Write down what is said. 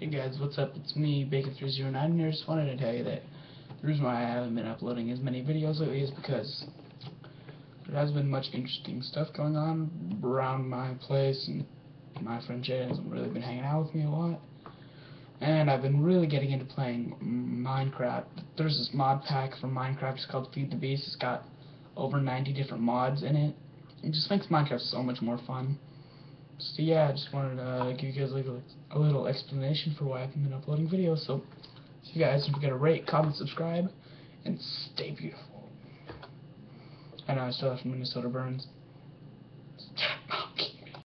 Hey guys, what's up? It's me, Bacon309 here. Just wanted to tell you that the reason why I haven't been uploading as many videos lately is because there has been much interesting stuff going on around my place, and my friend Jay hasn't really been hanging out with me a lot. And I've been really getting into playing Minecraft. There's this mod pack for Minecraft, it's called Feed the Beast. It's got over 90 different mods in it. It just makes Minecraft so much more fun. So yeah, I just wanted to uh, give you guys a little, a little explanation for why I haven't been uploading videos. So, see you guys, don't forget to rate, comment, subscribe, and stay beautiful. I know I still have Minnesota burns.